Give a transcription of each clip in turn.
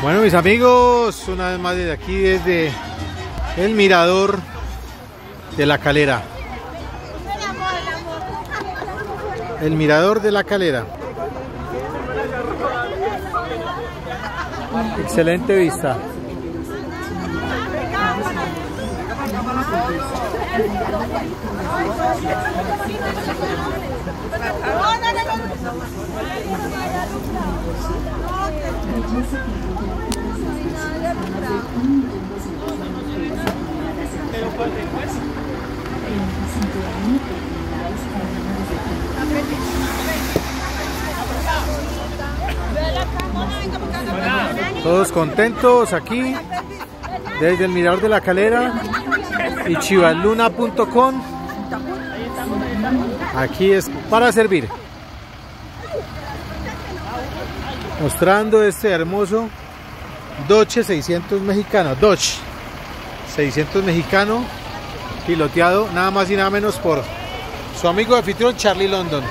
Bueno mis amigos, una vez más desde aquí, desde el mirador de la calera. El mirador de la calera. Excelente vista. Todos contentos aquí desde el mirador de la calera y chivaluna.com. Aquí es para servir. Mostrando este hermoso Dodge 600 mexicano. Dodge 600 mexicano piloteado nada más y nada menos por su amigo anfitrión Charlie London.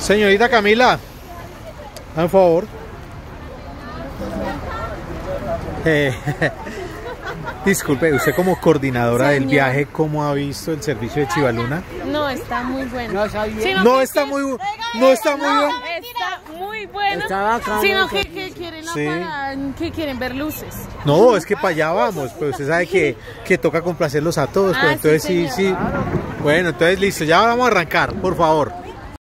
Señorita Camila, por favor. Eh, disculpe, usted como coordinadora del viaje, ¿cómo ha visto el servicio de Chivaluna? No, está muy bueno. No está muy, bu- no está muy bueno. Está muy bueno. Sino que, que quieren Sí. apagar, que quieren ver luces. No, es que para allá vamos, pero usted sabe que, que toca complacerlos a todos, Ah, entonces sí, sí. Bueno, entonces listo, ya vamos a arrancar, por favor.